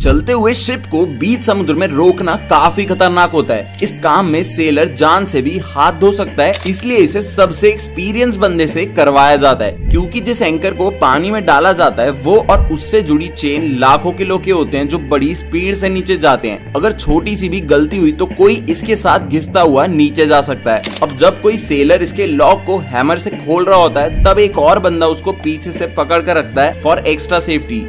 चलते हुए शिप को बीच समुद्र में रोकना काफ़ी खतरनाक होता है। इस काम में सेलर जान से भी हाथ धो सकता है, इसलिए इसे सबसे एक्सपीरियंस बंदे से करवाया जाता है। क्योंकि जिस एंकर को पानी में डाला जाता है, वो और उससे जुड़ी चेन लाखों किलो के होते हैं जो बड़ी स्पीड से नीचे जाते हैं। अगर छोटी सी भी गलती हुई तो कोई इसके साथ घिसता हुआ नीचे जा सकता है। अब जब कोई सेलर इसके लॉक को हैमर से खोल रहा होता है, तब एक और बंदा उसको पीछे से पकड़ कर रखता है फॉर एक्स्ट्रा सेफ्टी